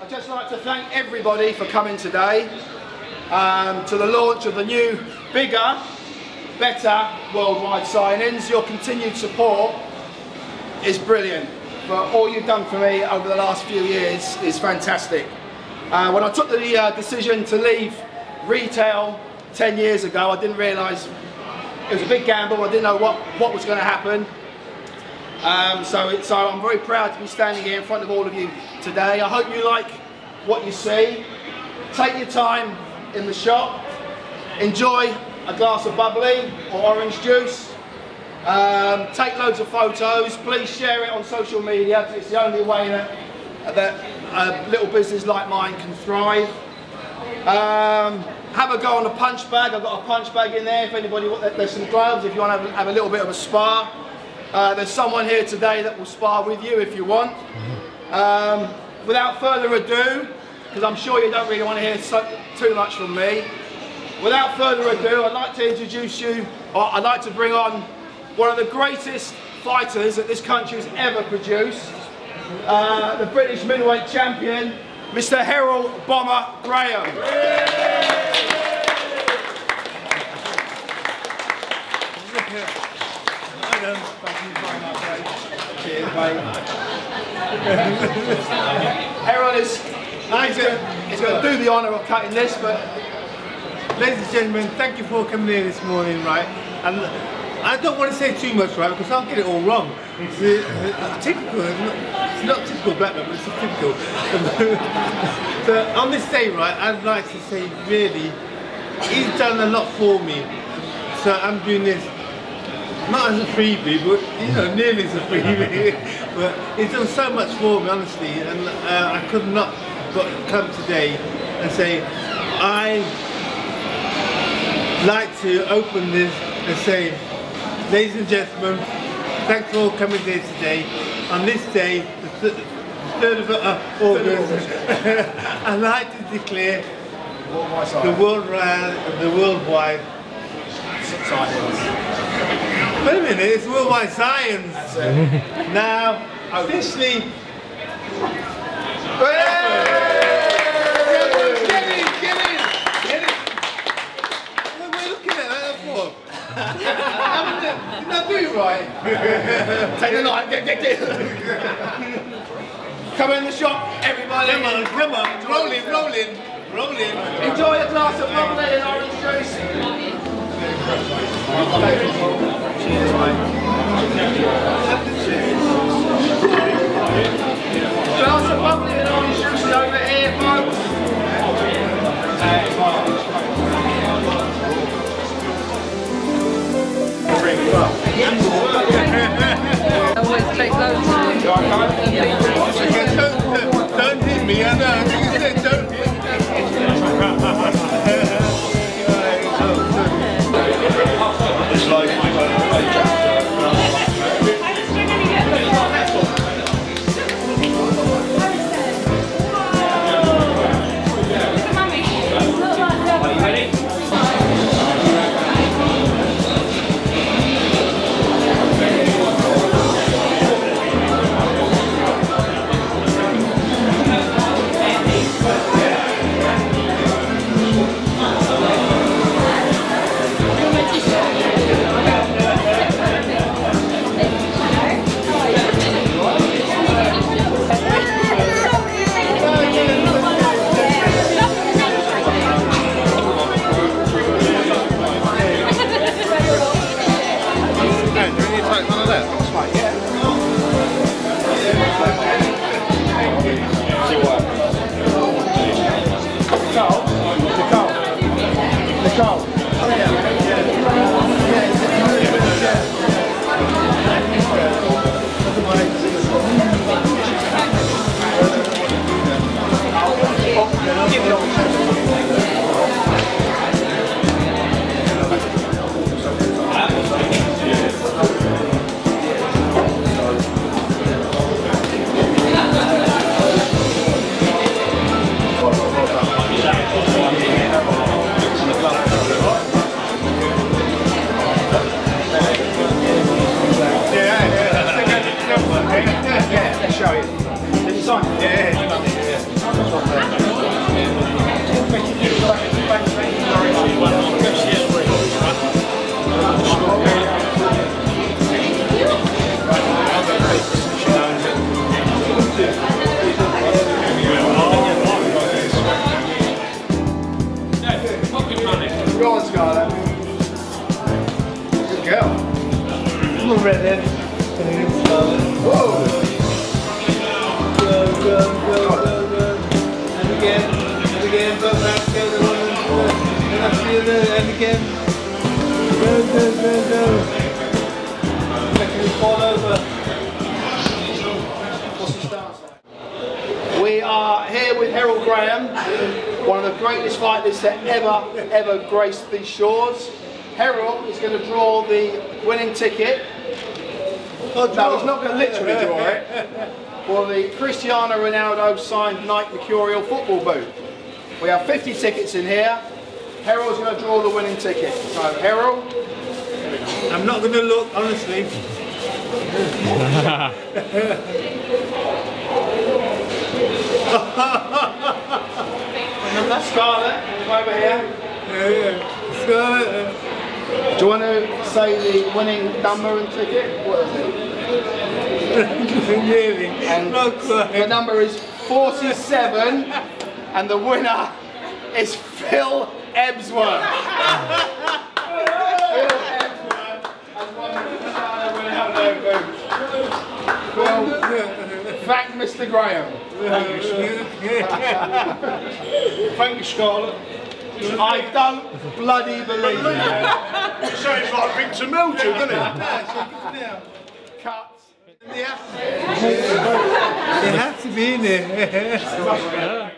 I'd just like to thank everybody for coming today um, to the launch of the new, bigger, better worldwide signings. Your continued support is brilliant. But all you've done for me over the last few years is fantastic. Uh, when I took the uh, decision to leave retail 10 years ago, I didn't realise it was a big gamble. I didn't know what, what was going to happen. Um, so, so I'm very proud to be standing here in front of all of you today. I hope you like what you see. Take your time in the shop. Enjoy a glass of bubbly or orange juice. Um, take loads of photos. Please share it on social media it's the only way that, that a little business like mine can thrive. Um, have a go on the punch bag. I've got a punch bag in there if anybody there's some gloves if you want to have, have a little bit of a spar. Uh, there's someone here today that will spar with you if you want. Um, without further ado, because I'm sure you don't really want to hear so, too much from me, without further ado, I'd like to introduce you, or I'd like to bring on one of the greatest fighters that this country has ever produced, uh, the British middleweight champion, Mr. Herol Bomber Graham. Mate. Herol is going, he's going to do the honour of cutting this, but Ladies and gentlemen, thank you for coming here this morning, right? And I don't want to say too much, right, because I'll get it all wrong. It's uh, typical, it's not, it's not typical black man, but it's typical. so on this day, right, I'd like to say, really, he's done a lot for me. So I'm doing this not as a freebie, but you know, nearly as a freebie. but he's done so much for me, honestly, and uh, I could not but come today and say, I like to open this and say, ladies and gentlemen, thanks for all coming here today. On this day, the 3rd of uh, August, I'd like to declare the world the worldwide silence. Wait a minute, it's worldwide signings. now, officially. Did I do it right? Take the knife, get, get, get. Come in the shop, everybody. Come on, come on, rolling, rolling, rolling. Enjoy a glass of bubbly and orange juice. Glass of bubbly Tchau. Going, Scott. Good a. Whoa. Go, go, go, go, go. And again, and again, but back. And and again. Go, go, go, go. Over. We are here with Herol Graham of the greatest fighters to ever, ever grace these shores. Herol is going to draw the winning ticket. Oh, no, he's not going to literally draw it. For the Cristiano Ronaldo signed Nike Mercurial football boot. We have 50 tickets in here. Herol's going to draw the winning ticket. So Herol, I'm not going to look, honestly. Scarlett, come over here. Yeah, yeah. So, uh, Do you want to say the winning number and ticket? What is it? nearly. And Not the number is 47 and the winner is Phil Ebsworth. Phil Ebsworth has won the Cristiano Ronaldo boot. Well, thank Mr Graham. Thank you, Scarlett. I don't bloody believe it. Sounds like Victor Meldrew, doesn't it? Cut. It has to be in there.